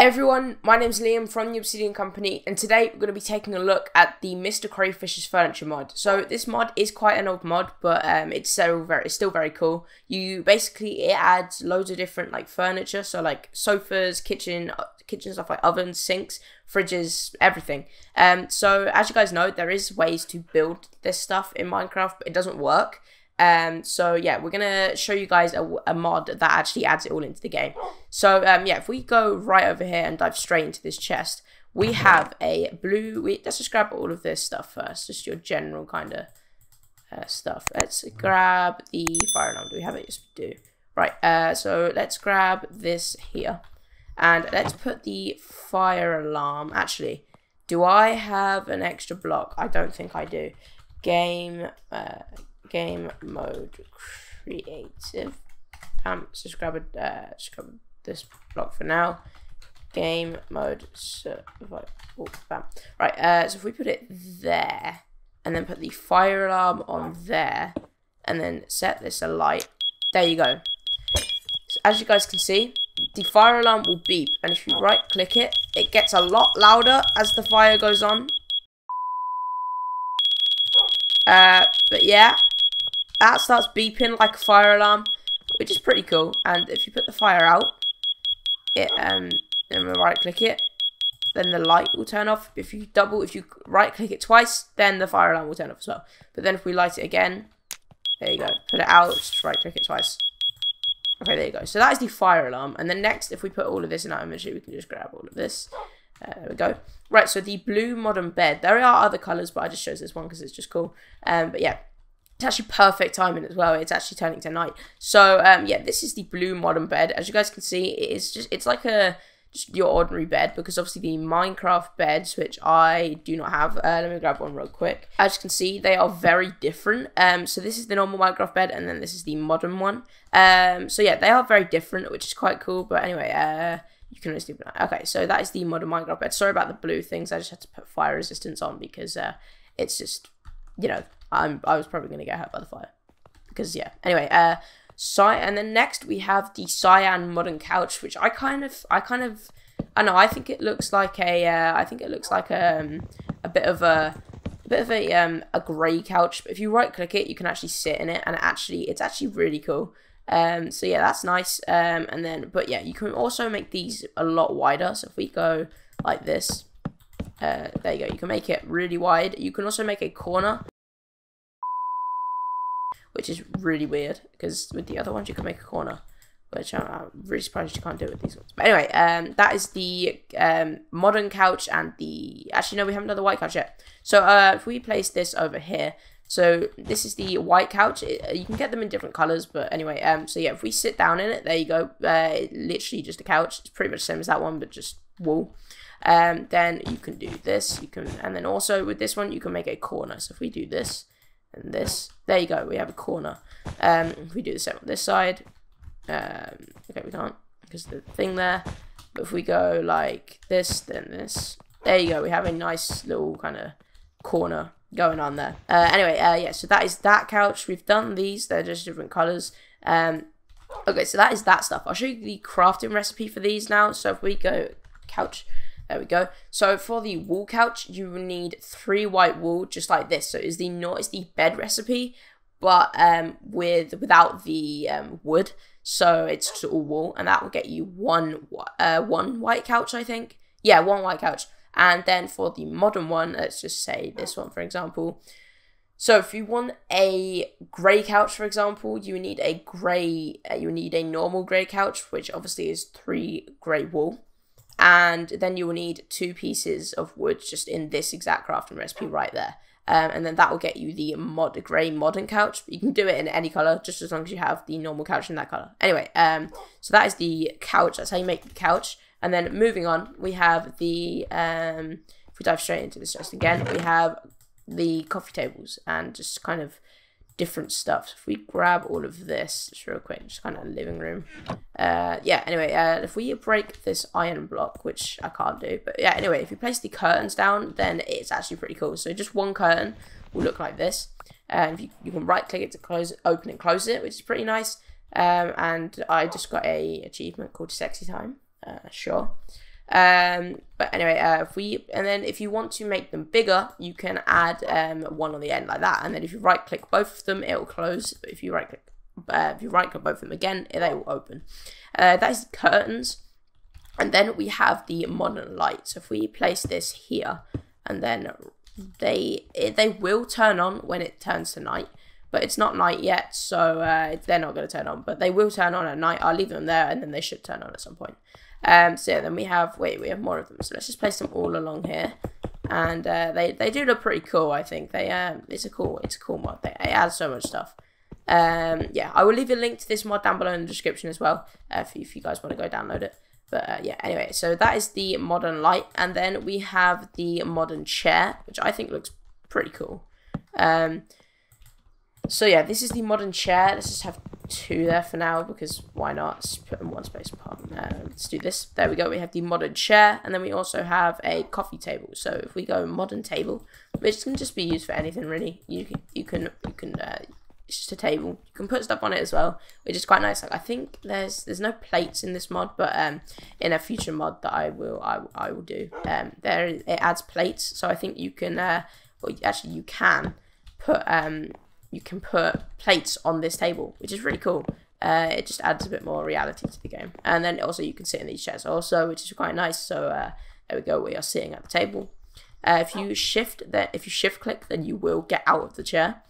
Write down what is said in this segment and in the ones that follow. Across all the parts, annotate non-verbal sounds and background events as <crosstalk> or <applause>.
Hey everyone, my name's Liam from the Obsidian Company, and today we're going to be taking a look at the Mr. Crayfish's Furniture mod. So this mod is quite an old mod, but um, it's still very, it's still very cool. You basically it adds loads of different like furniture, so like sofas, kitchen, uh, kitchen stuff like ovens, sinks, fridges, everything. Um, so as you guys know, there is ways to build this stuff in Minecraft, but it doesn't work. Um, so yeah, we're gonna show you guys a, a, mod that actually adds it all into the game. So um, yeah, if we go right over here and dive straight into this chest, we have a blue. We, let's just grab all of this stuff first, just your general kind of uh, stuff. Let's grab the fire alarm. Do we have it? Yes, we do. Right. Uh, so let's grab this here, and let's put the fire alarm. Actually, do I have an extra block? I don't think I do. Game. Uh, game mode creative. Um, so grab, a, uh, just grab this block for now. Game mode survival. Oh, bam. Right, uh, so if we put it there, and then put the fire alarm on there, and then set this alight, there you go. So as you guys can see, the fire alarm will beep, and if you right click it, it gets a lot louder as the fire goes on. Uh, but yeah, that starts beeping like a fire alarm, which is pretty cool. And if you put the fire out, it um, and we right click it, then the light will turn off. If you double, if you right click it twice, then the fire alarm will turn off as well. But then if we light it again, there you go. Put it out, just right click it twice. Okay, there you go. So that is the fire alarm. And then next, if we put all of this in our image, we can just grab all of this. Uh, there we go. Right, so the blue modern bed. There are other colours, but I just chose this one because it's just cool. Um, but yeah, it's actually perfect timing as well. It's actually turning to night. So um, yeah, this is the blue modern bed. As you guys can see, it is just it's like a just your ordinary bed because obviously the Minecraft beds, which I do not have. Uh, let me grab one real quick. As you can see, they are very different. Um, so this is the normal Minecraft bed, and then this is the modern one. Um, so yeah, they are very different, which is quite cool. But anyway, uh, you can always do that. Okay, so that is the modern Minecraft bed. Sorry about the blue things. I just had to put fire resistance on because uh, it's just you know I'm I was probably gonna get hurt by the fire because yeah. Anyway, uh, Cy and then next we have the cyan modern couch, which I kind of I kind of I know I think it looks like a uh, I think it looks like a um, a bit of a, a bit of a um a grey couch. But if you right click it, you can actually sit in it, and actually it's actually really cool. Um, so yeah, that's nice. Um, and then but yeah, you can also make these a lot wider. So if we go like this, uh, there you go. You can make it really wide. You can also make a corner which is really weird because with the other ones you can make a corner, which I'm, I'm really surprised you can't do it with these ones. But anyway, um, that is the um, modern couch and the actually no, we haven't done the white couch yet. So uh, if we place this over here, so this is the white couch. It, you can get them in different colors, but anyway, um, so yeah, if we sit down in it, there you go. Uh, literally just a couch. It's pretty much the same as that one, but just wool. Um, then you can do this. You can, and then also with this one, you can make a corner. So if we do this, and this. There you go, we have a corner. Um, if we do the same on this side, um, okay, we can't, because the thing there. But if we go like this, then this, there you go, we have a nice little kind of corner going on there. Uh, anyway, uh, yeah, so that is that couch. We've done these, they're just different colors. Um, okay, so that is that stuff. I'll show you the crafting recipe for these now. So if we go couch, there we go. So for the wool couch, you will need three white wool, just like this. So it's the not it's the bed recipe, but um with without the um wood. So it's just all wool, and that will get you one uh one white couch, I think. Yeah, one white couch. And then for the modern one, let's just say this one for example. So if you want a grey couch, for example, you need a grey, uh, you need a normal grey couch, which obviously is three grey wool and then you will need two pieces of wood just in this exact crafting recipe right there. Um, and then that will get you the mod grey modern couch. You can do it in any color, just as long as you have the normal couch in that color. Anyway, um, so that is the couch. That's how you make the couch. And then moving on, we have the um, if we dive straight into this just again, we have the coffee tables and just kind of different stuff. If we grab all of this, just real quick, just kind of living room. Uh, yeah, anyway, uh, if we break this iron block, which I can't do, but yeah, anyway, if you place the curtains down, then it's actually pretty cool. So just one curtain will look like this. And you, you can right click it to close, open and close it, which is pretty nice. Um, and I just got a achievement called Sexy Time. Uh, sure. Um, but anyway, uh, if we and then if you want to make them bigger, you can add um, one on the end like that, and then if you right click both of them, it will close. But if you right click, uh, if you right click both of them again, they will open. Uh, that is curtains, and then we have the modern light. So if we place this here, and then they they will turn on when it turns to night but it's not night yet, so uh, they're not going to turn on. But they will turn on at night. I'll leave them there, and then they should turn on at some point. Um, so yeah, then we have wait, we have more of them. So let's just place them all along here, and uh, they they do look pretty cool. I think they um, it's a cool it's a cool mod. They, add so much stuff. Um, yeah, I will leave a link to this mod down below in the description as well, uh, if, if you guys want to go download it. But uh, yeah, anyway, so that is the modern light, and then we have the modern chair, which I think looks pretty cool. Um, so yeah, this is the modern chair. Let's just have two there for now because why not? Let's put them one space apart. Uh, let's do this. There we go. We have the modern chair, and then we also have a coffee table. So if we go modern table, which can just be used for anything really. You can you can you can. Uh, it's just a table. You can put stuff on it as well, which is quite nice. Like I think there's there's no plates in this mod, but um, in a future mod that I will I, I will do, um, there it adds plates. So I think you can uh, well actually you can put um you can put plates on this table, which is really cool. Uh, it just adds a bit more reality to the game. And then also you can sit in these chairs also, which is quite nice. So uh, there we go. We are sitting at the table. Uh, if you shift that, if you shift click, then you will get out of the chair.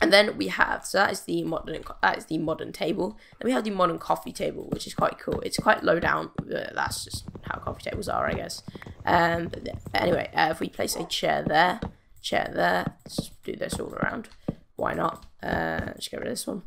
And then we have so that is the modern that is the modern table. Then we have the modern coffee table, which is quite cool. It's quite low down. that's just how coffee tables are, I guess. Um, but anyway, uh, if we place a chair there, chair there, let's do this all around why not? Uh, let's get rid of this one.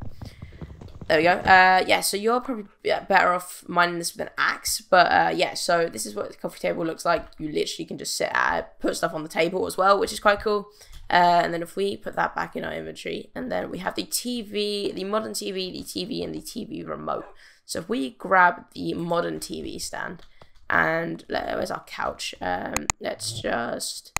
There we go. Uh, yeah, so you're probably better off mining this with an axe. But uh, yeah, so this is what the coffee table looks like. You literally can just sit at it, put stuff on the table as well, which is quite cool. Uh, and then if we put that back in our inventory, and then we have the TV, the modern TV, the TV, and the TV remote. So if we grab the modern TV stand, and where's our couch? Um, let's just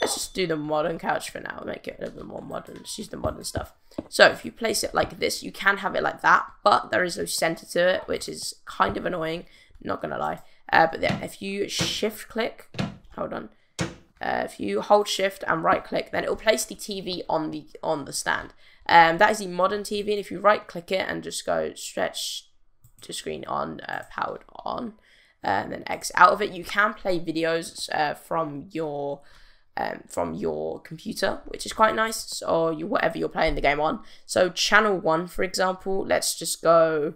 Let's just do the modern couch for now, make it a little bit more modern. Let's use the modern stuff. So if you place it like this, you can have it like that, but there is no center to it, which is kind of annoying, not gonna lie. Uh, but then if you shift click, hold on, uh, if you hold shift and right click, then it will place the TV on the on the stand. Um, that is the modern TV, and if you right click it and just go stretch to screen on, uh, powered on, uh, and then X out of it, you can play videos uh, from your um, from your computer, which is quite nice, or you, whatever you're playing the game on. So channel one, for example, let's just go,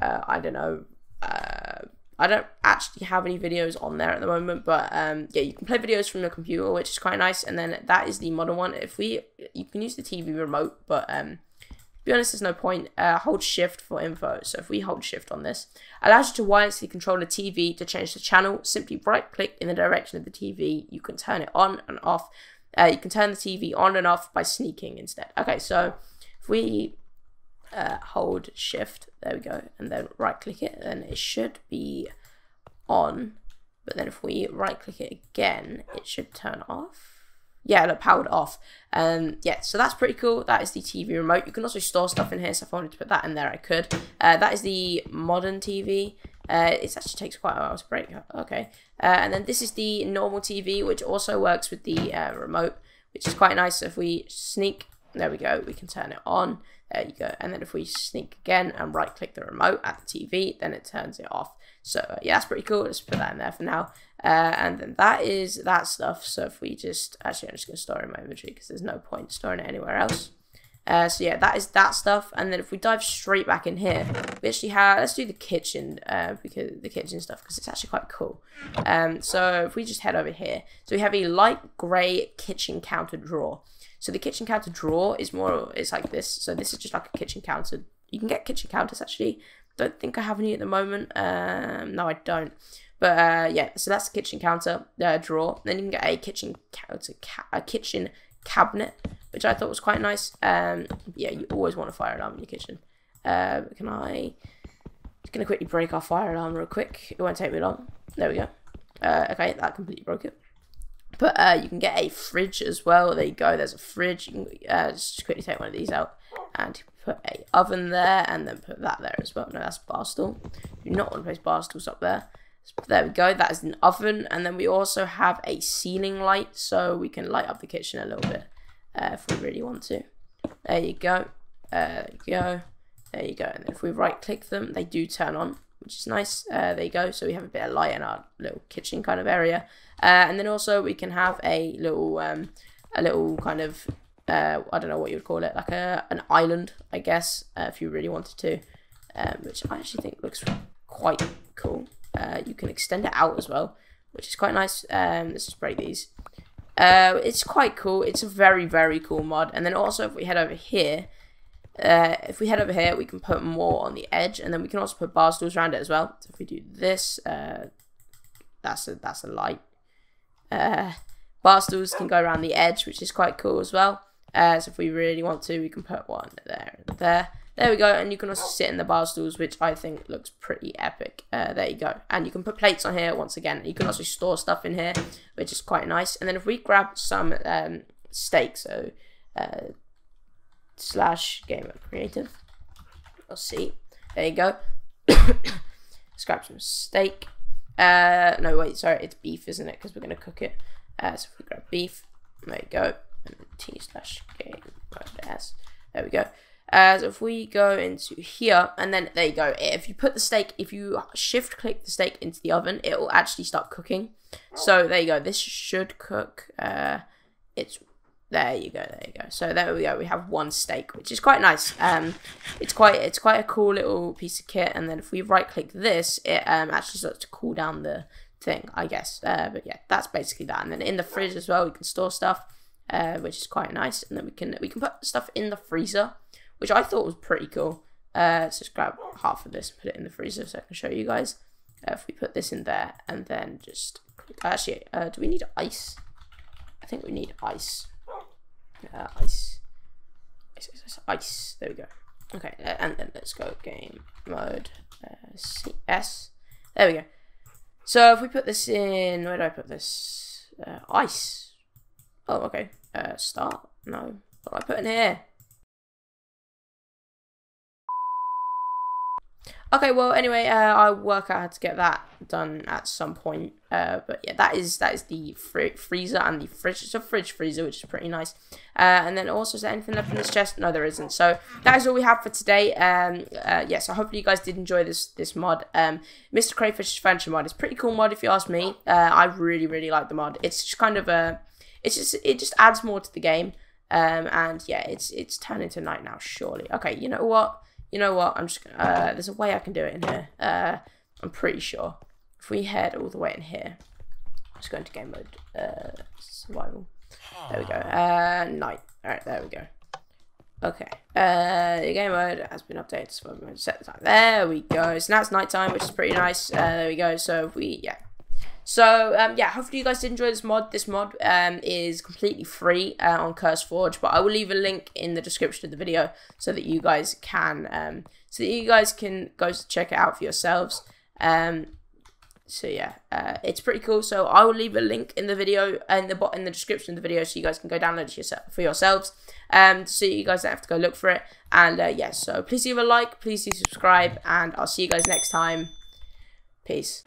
uh, I don't know, uh, I don't actually have any videos on there at the moment, but um, yeah, you can play videos from your computer, which is quite nice. And then that is the modern one. If we, you can use the TV remote, but um, be honest, there's no point. Uh, hold shift for info. So if we hold shift on this, allows you to wirelessly control the TV to change the channel. Simply right click in the direction of the TV. You can turn it on and off. Uh, you can turn the TV on and off by sneaking instead. Okay, so if we uh, hold shift, there we go, and then right click it, then it should be on. But then if we right click it again, it should turn off yeah, look, powered off. Um, yeah, so that's pretty cool. That is the TV remote. You can also store stuff in here, so if I wanted to put that in there, I could. Uh, that is the modern TV. Uh, it actually takes quite a while to break. Okay. Uh, and then this is the normal TV, which also works with the uh, remote, which is quite nice. So if we sneak, there we go, we can turn it on. There you go. And then if we sneak again and right click the remote at the TV, then it turns it off. So yeah, that's pretty cool. Let's put that in there for now. Uh, and then that is that stuff. So if we just, actually I'm just to store in my inventory because there's no point storing it anywhere else. Uh, so yeah, that is that stuff. And then if we dive straight back in here, we actually have, let's do the kitchen, uh, because the kitchen stuff, because it's actually quite cool. Um, so if we just head over here, so we have a light grey kitchen counter drawer. So the kitchen counter drawer is more, it's like this. So this is just like a kitchen counter. You can get kitchen counters actually. Don't think I have any at the moment. Um, no, I don't. But uh, yeah, so that's the kitchen counter uh, drawer. Then you can get a kitchen counter, ca a kitchen cabinet, which I thought was quite nice. Um, yeah, you always want a fire alarm in your kitchen. Uh, can I? Just gonna quickly break our fire alarm real quick. It won't take me long. There we go. Uh, okay, that completely broke it. But uh, you can get a fridge as well. There you go. There's a fridge. You can uh, just quickly take one of these out and put a oven there, and then put that there as well. No, that's bar stool. You do not want to place bar stools up there. there we go. That is an oven, and then we also have a ceiling light, so we can light up the kitchen a little bit uh, if we really want to. There you go. There you go. There you go. And if we right click them, they do turn on, which is nice. Uh, there you go. So we have a bit of light in our little kitchen kind of area. Uh, and then also we can have a little, um, a little kind of, uh, I don't know what you would call it, like a an island, I guess, uh, if you really wanted to, um, which I actually think looks quite cool. Uh, you can extend it out as well, which is quite nice. Um, let's just break these. Uh, it's quite cool. It's a very, very cool mod. And then also, if we head over here, uh, if we head over here, we can put more on the edge, and then we can also put bar stools around it as well. So if we do this, uh, that's a that's a light. Bar stools can go around the edge, which is quite cool as well. Uh, so if we really want to, we can put one there and there. There we go, and you can also sit in the bar stools, which I think looks pretty epic. Uh, there you go. And you can put plates on here once again. You can also store stuff in here, which is quite nice. And then if we grab some um, steak, so uh, slash gamer creative, we'll see. There you go. <coughs> Let's grab some steak. Uh, no, wait, sorry, it's beef, isn't it? Because we're going to cook it. Uh, so if we grab beef, there you go. T slash game S. There we go. As if we go into here, and then there you go. If you put the steak, if you shift click the steak into the oven, it will actually start cooking. So there you go. This should cook. Uh, it's there you go. There you go. So there we go. We have one steak, which is quite nice. Um, it's quite it's quite a cool little piece of kit. And then if we right click this, it um actually starts to cool down the thing, I guess. Uh, but yeah, that's basically that. And then in the fridge as well, we can store stuff, uh, which is quite nice. And then we can we can put stuff in the freezer which I thought was pretty cool. Uh, let's just grab half of this, and put it in the freezer so I can show you guys. Uh, if we put this in there and then just actually, uh, do we need ice? I think we need ice. Uh, ice. ice. Ice, ice, There we go. Okay, uh, and then let's go game mode uh, CS. There we go. So if we put this in, where do I put this? Uh, ice. Oh, okay. Uh, start. No. What do I put in here? Okay, well, anyway, uh, I'll work out how to get that done at some point. Uh, but yeah, that is that is the fr freezer and the fridge. It's a fridge freezer, which is pretty nice. Uh, and then also, is there anything left in this chest? No, there isn't. So that is all we have for today. Um, uh, yeah, so hopefully you guys did enjoy this this mod. Um, Mr. Crayfish Furniture mod. It's pretty cool mod if you ask me. Uh, I really really like the mod. It's just kind of a, it's just it just adds more to the game. Um, and yeah, it's it's turned into night now. Surely. Okay, you know what? You know what? I'm just gonna, uh, there's a way I can do it in here. Uh, I'm pretty sure. If we head all the way in here, let's go into game mode, uh, survival. There we go. Uh, night. All right, there we go. Okay. Uh, the game mode has been updated. So I'm going to set the time. There we go. So now it's night time, which is pretty nice. Uh, there we go. So we, yeah, so um, yeah, hopefully you guys did enjoy this mod. This mod um, is completely free uh, on CurseForge, but I will leave a link in the description of the video so that you guys can um, so that you guys can go check it out for yourselves. Um, so yeah, uh, it's pretty cool. So I will leave a link in the video in the bot in the description of the video so you guys can go download it yourself for yourselves. Um, so you guys don't have to go look for it. And uh, yes, yeah, so please leave a like, please do subscribe, and I'll see you guys next time. Peace.